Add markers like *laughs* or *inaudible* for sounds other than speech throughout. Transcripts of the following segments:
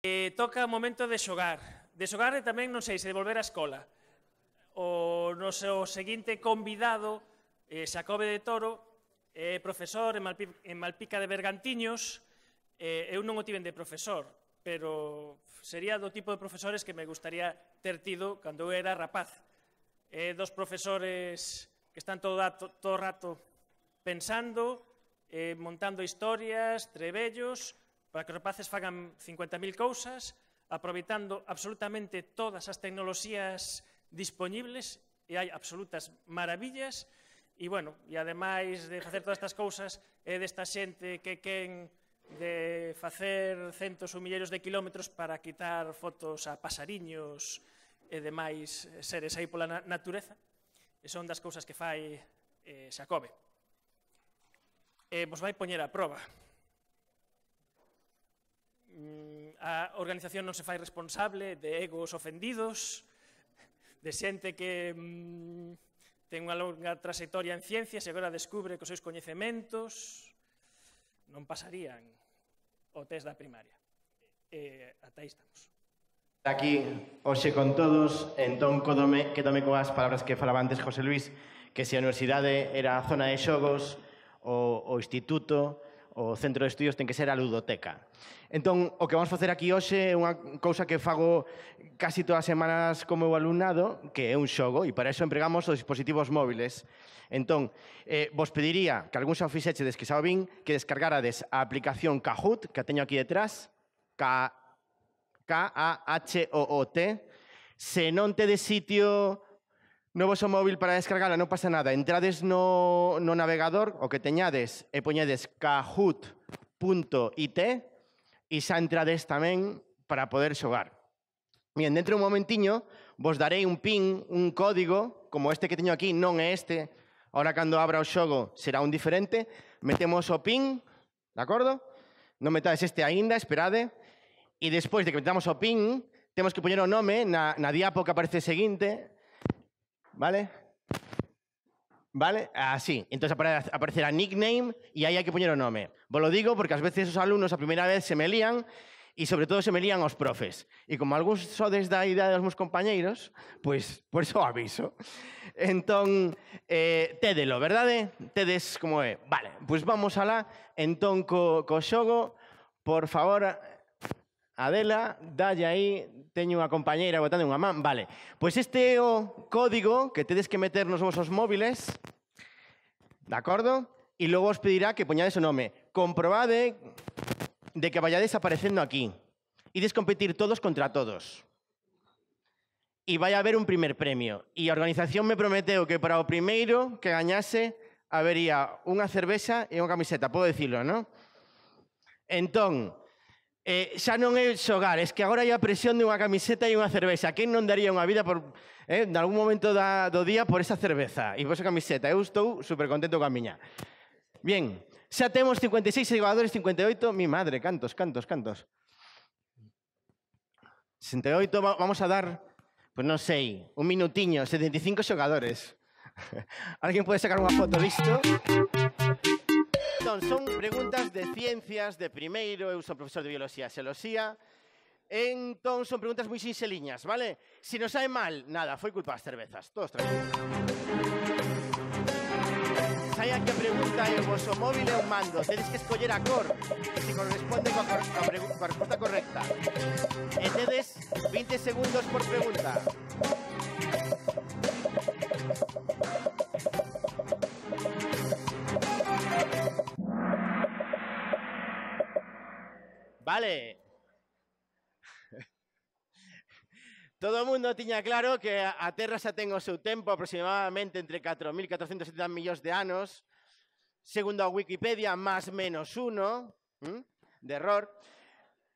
E toca o momento de xogar. De xogar e tamén, non sei, se de volver á escola. O noso seguinte convidado, eh, Xacobe de Toro, é eh, profesor en, Malpi, en Malpica de Bergantiños. Eh, eu non o tiven de profesor, pero sería do tipo de profesores que me gustaría ter tido cando eu era rapaz. Eh, dos profesores que están todo, todo rato pensando, eh, montando historias, trebellos, para que os rapaces fagan 50.000 cousas, aproveitando absolutamente todas as tecnoloxías disponibles, e hai absolutas maravillas, e, bueno, e ademais de facer todas estas cousas, é desta xente que quen de facer centos ou milleiros de kilómetros para quitar fotos a pasariños e demais seres aí pola natureza. E son das cousas que fai eh, Xacobe. E vos vai poñer a proba. Mm, a organización non se fai responsable de egos ofendidos, de xente que mm, ten unha longa trayectoria en ciencias e agora descubre que os seus coñecementos non pasarían o test da primaria. E ata aí estamos. Aquí, hoxe con todos, entón codome, quedome coas palabras que falaba antes José Luis, que se a universidade era a zona de xogos, o, o instituto, o centro de estudios ten que ser a ludoteca. Entón, o que vamos facer aquí hoxe é unha cousa que fago casi todas as semanas como meu alumnado, que é un xogo, e para eso empregamos os dispositivos móviles. Entón, eh, vos pediría que algún xa fixechedes que xa o vin, que descargarades a aplicación Kahoot, que a teño aquí detrás, K-A-H-O-O-T, se non tedes sitio no voso móvil para descargala, non pasa nada. Entrades no, no navegador, o que teñades, e poñedes kahoot.it e xa entrades tamén para poder xogar. Bien, dentro un momentiño vos darei un pin, un código, como este que teño aquí, non é este, ahora cando abra o xogo será un diferente, metemos o pin, de acordo? Non metades este aínda, esperade, e despois de que metamos o pin, temos que poñer o nome na, na diapo que aparece seguinte, ¿Vale? ¿Vale? Así. Entonces aparecerá nickname y ahí hay que poñer o nome. Vos lo digo porque ás veces os alumnos a primeira vez se me lían e sobre todo se me lían os profes. E como algúns sodes da idade dos meus compañeiros, pois pues, por eso aviso. Entón, eh, tédelo, verdade? Tedes como é. Vale, pois pues vamos alá entón co, co xogo. Por favor, Adela, dalle aí, teño unha compañeira botando unha man. Vale, pois este é o código que tedes que meter nos vosos móviles, de acordo? E logo os pedirá que poñades o nome. Comprobade de que vayades aparecendo aquí. Ides competir todos contra todos. E vai haber un primer premio. E a organización me prometeu que para o primeiro que gañase habería unha cervexa e unha camiseta. Podo dicilo, non? Entón, eh, xa non é xogar, es que agora hai a presión de unha camiseta e unha cervexa. Quen non daría unha vida por, eh, en algún momento da, do día por esa cerveza e por esa camiseta? Eu estou super contento coa miña. Bien, xa temos 56 xogadores, 58, mi madre, cantos, cantos, cantos. 68, vamos a dar, pues non sei, un minutiño, 75 xogadores. *laughs* Alguén pode sacar unha foto disto? Entón, son preguntas de ciencias de primeiro, eu son profesor de biología e xeloxía, entón son preguntas moi sinxeliñas, vale? Se si nos sae mal, nada, foi culpa das cervezas, todos tranquilos. Sai aquí a pregunta e o vosso móvil é un mando, tedes que escoller a cor, que se corresponde coa, cor, coa, coa resposta correcta. E tedes 20 segundos por pregunta. vale. Todo o mundo tiña claro que a Terra xa ten o seu tempo aproximadamente entre 4.470 millóns de anos, segundo a Wikipedia, máis menos uno, de error.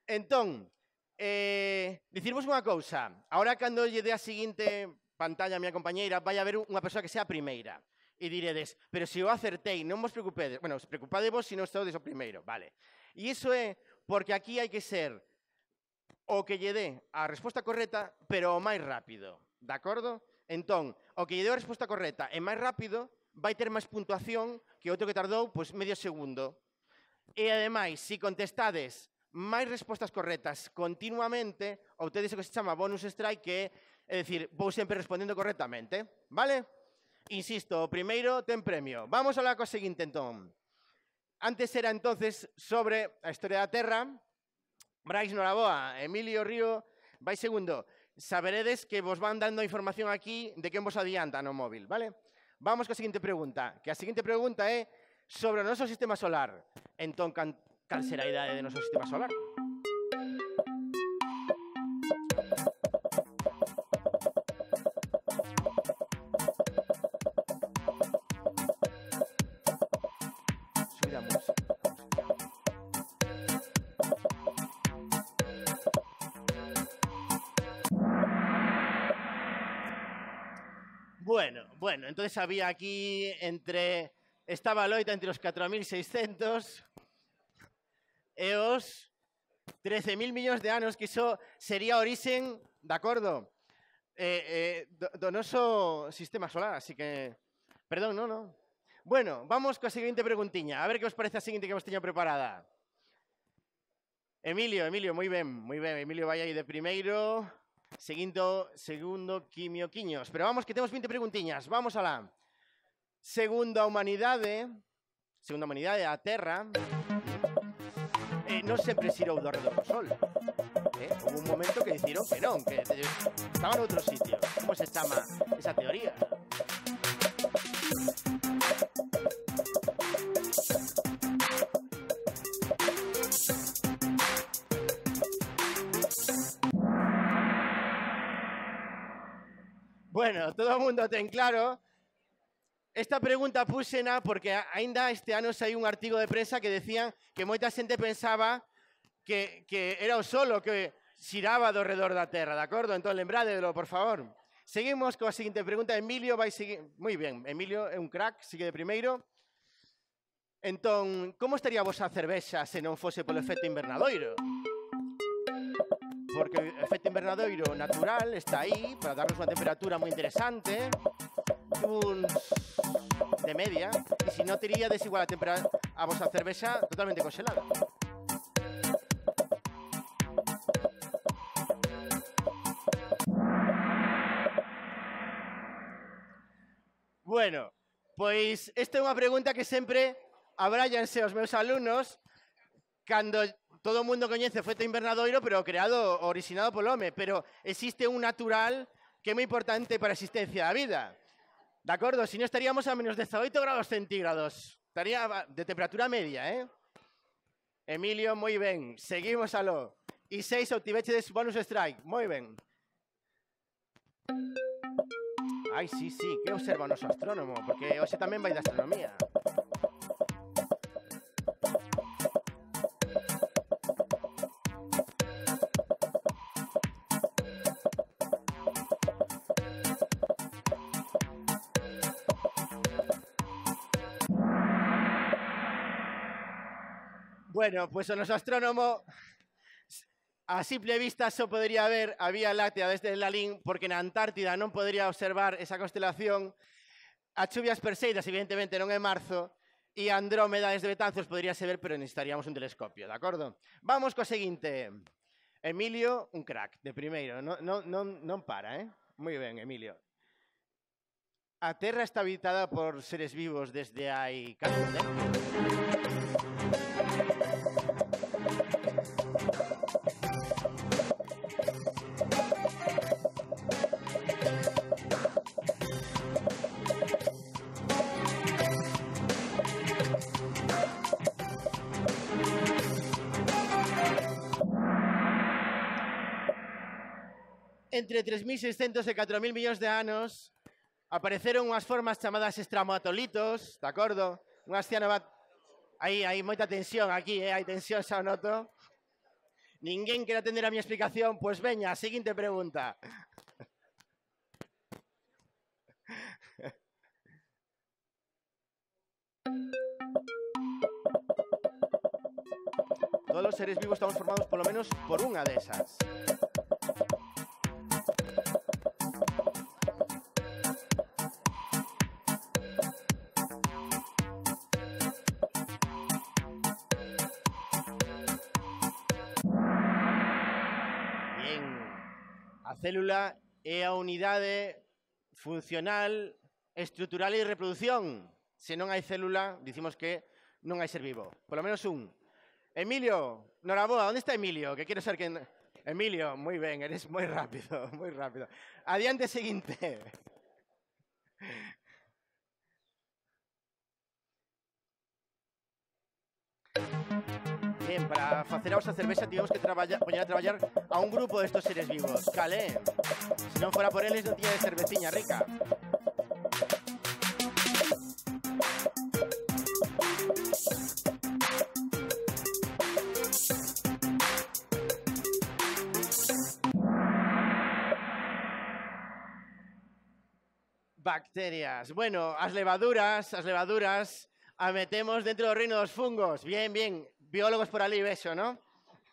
Entón, eh, dicirvos unha cousa. Ahora, cando lle dé a seguinte pantalla a miña compañeira, vai haber unha persoa que sea a primeira. E diredes, pero se eu acertei, non vos preocupedes. Bueno, preocupadevos se non estou o primeiro, vale. E iso é porque aquí hai que ser o que lle dé a resposta correta, pero o máis rápido, de acordo? Entón, o que lle dé a resposta correta e máis rápido vai ter máis puntuación que outro que tardou pois, medio segundo. E ademais, se si contestades máis respostas correctas continuamente, obtedes o que se chama bonus strike, que é, é dicir, vou sempre respondendo correctamente, vale? Insisto, o primeiro ten premio. Vamos a la co seguinte, entón. Antes era entonces sobre a historia da Terra. Brais Noraboa, Emilio Río, vai segundo. Saberedes que vos van dando información aquí de quen vos adianta no móvil, vale? Vamos coa seguinte pregunta, que a seguinte pregunta é sobre o noso sistema solar. Entón, cal será a idade do noso sistema solar? Bueno, bueno, entonces había aquí entre... Estaba a loita entre os 4.600 e os 13.000 millóns de anos, que iso sería orixen, de acordo, eh, eh, do, do noso sistema solar, así que... Perdón, non, non. Bueno, vamos coa seguinte preguntiña, a ver que os parece a seguinte que vos teño preparada. Emilio, Emilio, moi ben, moi ben. Emilio vai aí de primeiro. Seguindo, segundo, Quimio Quiños. Pero vamos, que temos 20 preguntiñas. Vamos alá. Segundo a humanidade, segundo a humanidade, a Terra, eh, non sempre xirou do do Sol. Eh? Un momento que diciron que non, que estaba en outro sitio. Como se chama esa teoría? Bueno, todo o mundo ten claro. Esta pregunta púsena porque aínda este ano saiu un artigo de prensa que decían que moita xente pensaba que, que era o solo que xiraba do redor da Terra, de acordo? Entón, lembrádelo, por favor. Seguimos coa seguinte pregunta. Emilio vai seguir... Moi ben, Emilio é un crack, sigue de primeiro. Entón, como estaría vos a cervexa se non fose polo efecto invernadoiro? Porque o efecto invernadoiro natural está aí para darnos unha temperatura moi interesante, uns de media, e se non tería desigual a temperatura a vosa cervexa totalmente congelada. Bueno, pois esta é unha pregunta que sempre abrállanse os meus alumnos cando todo o mundo coñece o feto invernadoiro, pero creado, originado polo home, pero existe un natural que é moi importante para a existencia da vida. De acordo? Si non estaríamos a menos 18 grados centígrados. Estaría de temperatura media, eh? Emilio, moi ben. Seguimos aló. E seis obtiveches bonus strike. Moi ben. Ai, sí, sí, que observa o noso astrónomo, porque hoxe tamén vai de astronomía. Bueno, pues, o noso astrónomo A simple vista só podría ver a Vía Láctea desde Lalín porque na Antártida non podría observar esa constelación. A chuvias perseidas, evidentemente, non é marzo, e Andrómeda desde Betanzos poderíase ver, pero necesitaríamos un telescopio, de acordo? Vamos co seguinte. Emilio, un crack, de primeiro, non, non, non, non para, eh? Moi ben, Emilio. A Terra está habitada por seres vivos desde hai... Casi, ¿eh? entre 3.600 e 4.000 millóns de anos apareceron unhas formas chamadas estramatolitos, de acordo? Unhas cianobat... Aí, hai moita tensión aquí, eh? hai tensión, xa noto. Ninguén quere atender a miña explicación, pois veña, a seguinte pregunta. Todos os seres vivos estamos formados polo menos por unha desas. célula é a unidade funcional, estrutural e de reproducción. Se non hai célula, dicimos que non hai ser vivo. Por lo menos un. Emilio, noraboa, onde está Emilio? Que quero ser que... Emilio, moi ben, eres moi rápido, *laughs* moi rápido. Adiante seguinte. Ben, para facer a vosa cervexa tivemos que traballa, poñer a traballar a un grupo destos seres vivos. Cale, se non fora por eles non tiña de cerveciña rica. Bacterias. Bueno, as levaduras, as levaduras a metemos dentro do reino dos fungos. Bien, bien. Biólogos por ali, vexo, ¿no?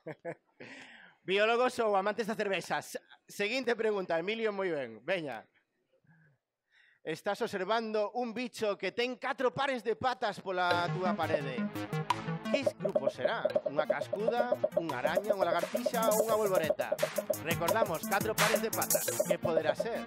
*laughs* Biólogos ou amantes da cervexa. Seguinte pregunta, Emilio, moi ben. Veña. Estás observando un bicho que ten catro pares de patas pola túa parede. Que grupo será? Unha cascuda, unha araña, unha lagartixa ou unha volvoreta? Recordamos, catro pares de patas. Que poderá ser?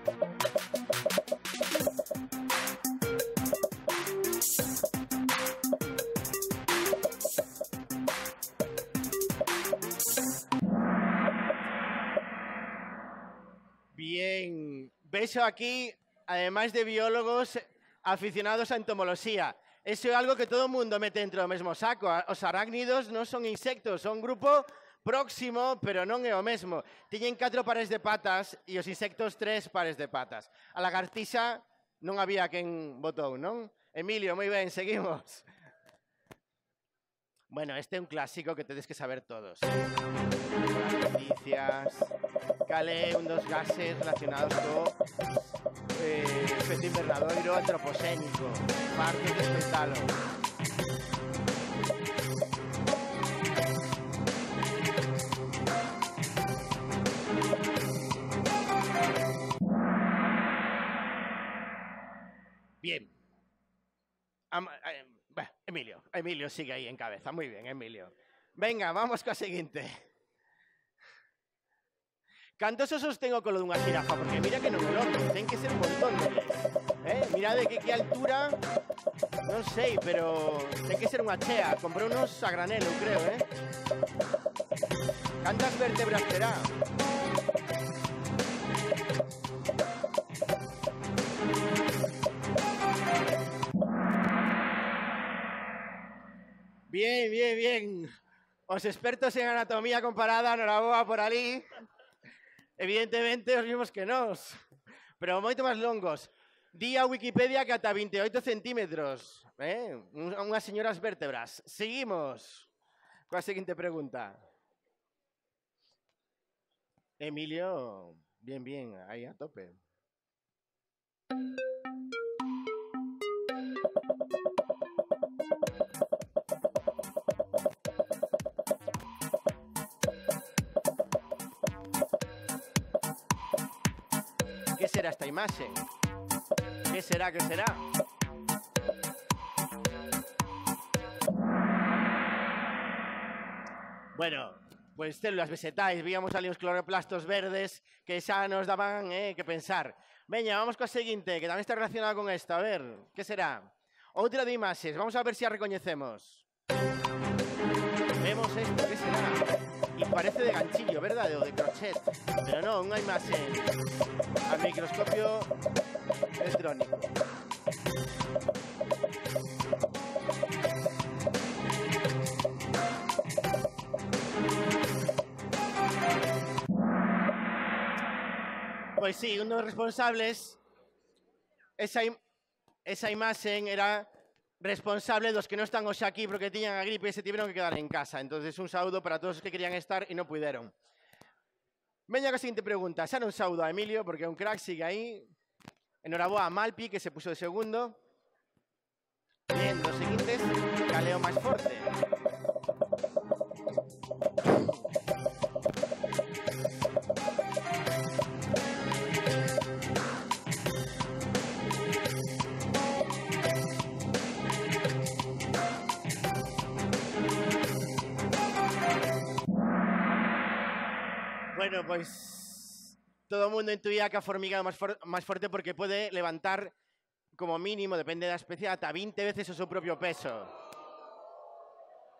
Veis aquí, además de biólogos, aficionados a entomología. Eso es algo que todo el mundo mete dentro do mesmo saco. Os arácnidos non son insectos, son un grupo próximo, pero non é o mesmo. Tiñen catro pares de patas e os insectos tres pares de patas. A lagartixa non había quen votou, non? Emilio, moi ben, seguimos. Bueno, este é un clásico que tedes que saber todos. noticias, calendos, gases relacionados con eh, efecto invernadero antroposénico, parques de espectáculo. Bien. Eh, Emilio, Emilio sigue ahí en cabeza. Muy bien, Emilio. Venga, vamos con la siguiente. Cantoso sostengo con lo de una jirafa, porque mira que no me lo tienen que ser un montón ¿eh? Mira de qué, altura, no sé, pero tiene que ser una chea. Compré unos a granelo, creo, ¿eh? ¿Cuántas vértebras? Bien, bien, bien. Os expertos en anatomía comparada, enhorabuena por allí. Evidentemente, os vimos que nos. Pero moito máis longos. Di a Wikipedia que ata 28 centímetros. Eh? Unhas señoras vértebras. Seguimos coa seguinte pregunta. Emilio, bien, bien, aí a tope. imaxe. Que será que será? Bueno, pues, células vegetais, víamos ali os cloroplastos verdes que xa nos daban eh, que pensar. Veña, vamos coa seguinte, que tamén está relacionada con esta, a ver, que será? Outra de imaxes, vamos a ver se si a recoñecemos. Vemos esto, ¿qué será? Y parece de ganchillo, ¿verdad? O de crochet. Pero no, un imagen eh. al microscopio electrónico. Pues sí, unos responsables, esa, im esa imagen era responsables los que no están hoy aquí porque tenían a gripe y se tuvieron que quedar en casa. Entonces, un saludo para todos los que querían estar e y no pudieron. Venga la siguiente pregunta. Sara, un saludo a Emilio, porque un crack sigue ahí. Enhorabuena a Malpi, que se puso de segundo. E Bien, los siguientes, Caleo más fuerte. Bueno, pois todo o mundo intuía que formiga é máis, for máis forte porque pode levantar como mínimo, depende da especie, ata 20 veces o seu propio peso.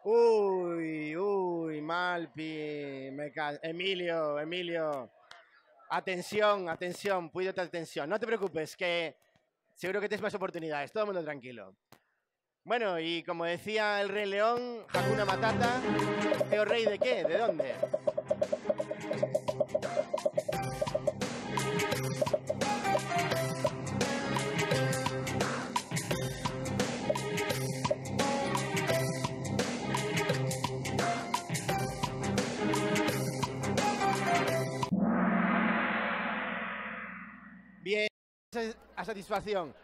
Ui, ui, Malpi, me. Emilio, Emilio. Atención, atención, puídote atención. Non te preocupes, que seguro que tes máis oportunidades. Todo o mundo tranquilo. Bueno, y como decía el Rey León, Hakuna Matata, ¿qué o rey de qué? ¿De dónde? a satisfacción.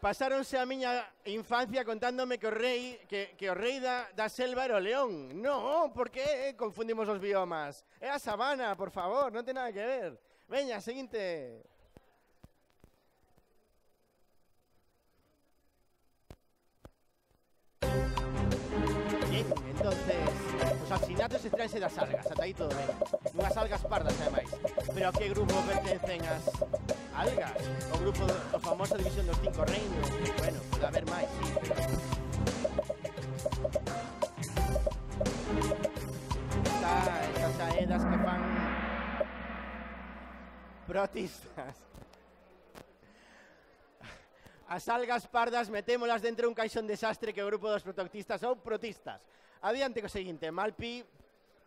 Pasáronse a miña infancia contándome que o rei que, que o rei da, da selva era o león. No, por que confundimos os biomas? É a sabana, por favor, non ten nada que ver. Veña, seguinte. Bien, entonces, os asinatos extraense das algas, ata aí todo ben. Unhas algas pardas, ademais. Pero a que grupo pertencen as algas, o grupo do, o división dos cinco reinos, bueno, pode haber máis, sí, pero... Está, estas aedas que fan protistas. As algas pardas metémolas dentro dun caixón desastre que o grupo dos protoctistas ou protistas. Adiante co seguinte, Malpi,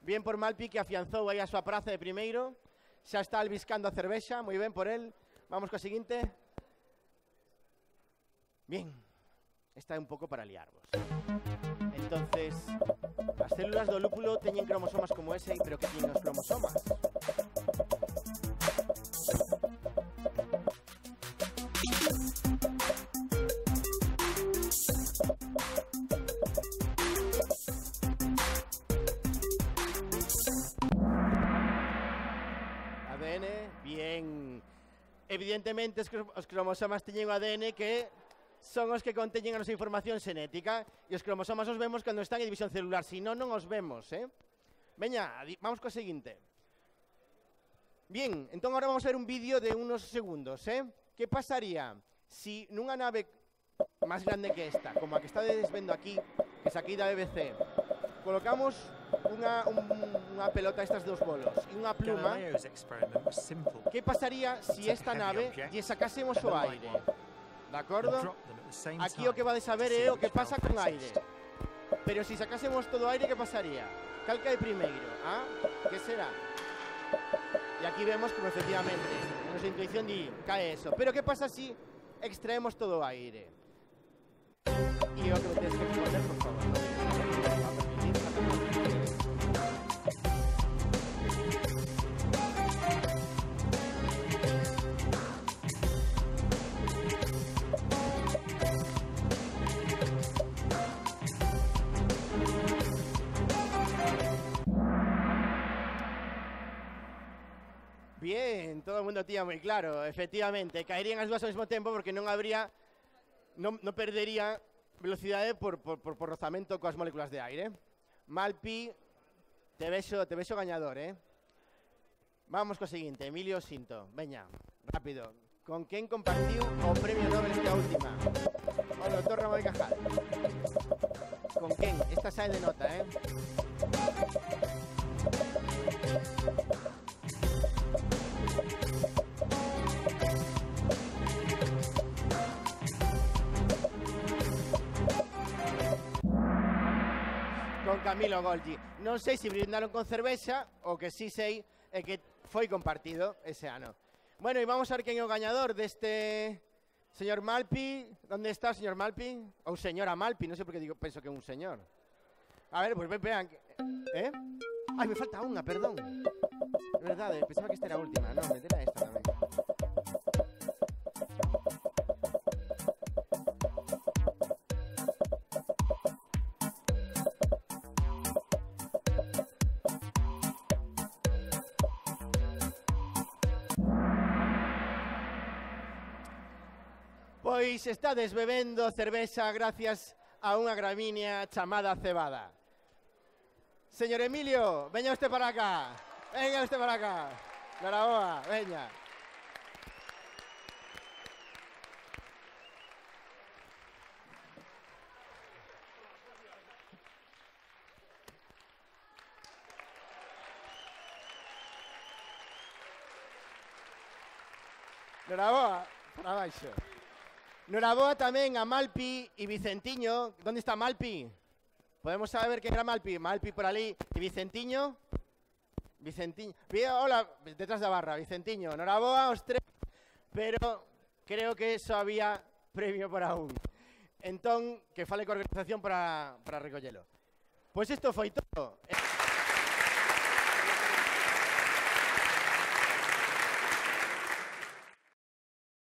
bien por Malpi que afianzou aí a súa praza de primeiro, xa está albiscando a cervexa, moi ben por el, Vamos co seguinte. Bien, esta é un pouco para liarvos. Entonces, as células do lúpulo teñen cromosomas como ese, pero que tienen os cromosomas? Evidentemente, os cro- os cromosomas teñen o ADN que son os que conteñen a nosa información xenética e os cromosomas os vemos cando están en división celular, si non, non os vemos, eh? Veña, vamos co seguinte. Bien, entón agora vamos a ver un vídeo de unos segundos, eh? Que pasaría si nunha nave máis grande que esta, como a que estades vendo aquí, que é aquí da BBC, colocamos unha, un, unha pelota estas dos bolos e unha pluma, que pasaría si esta nave lle sacásemos o aire? De acordo? Aquí o que vades a ver é o que pasa con aire. Pero si sacásemos todo aire, que pasaría? Cal cae primeiro? Ah? Que será? E aquí vemos como efectivamente nosa intuición di cae eso. Pero que pasa si extraemos todo aire? E o que me tens que Bien, todo o mundo tía moi claro, efectivamente, caerían as dúas ao mesmo tempo porque non habría non, non perdería velocidade por, por, por, por rozamento coas moléculas de aire. Malpi, te vexo, te vexo gañador, eh? Vamos co seguinte, Emilio Sinto, veña, rápido. Con quen compartiu o premio Nobel esta última? O doutor Ramón Cajal. Con quen? Esta sae de nota, eh? Camilo Golgi. Non sei se brindaron con cervexa, o que sí sei é que foi compartido ese ano. Bueno, e vamos a ver quen é o gañador deste señor Malpi. Onde está o señor Malpi? Ou señora Malpi, non sei por que digo, penso que é un señor. A ver, pues, vean, eh? Ai, me falta unha, perdón. É verdade, pensaba que esta era a última. Non, metera esta pois estades bebendo cervexa gracias a unha gramínea chamada cebada. Señor Emilio, veña usted para acá. Veña usted para acá. Naraboa, veña. Naraboa, para baixo. Noraboa tamén a Malpi e Vicentiño. Onde está Malpi? Podemos saber quen era Malpi? Malpi por ali. E Vicentiño? Vicentiño. Hola, detrás da barra. Vicentiño, noraboa aos tres. Pero creo que só había premio para un. Entón, que fale coa organización para, para. Pois isto foi todo.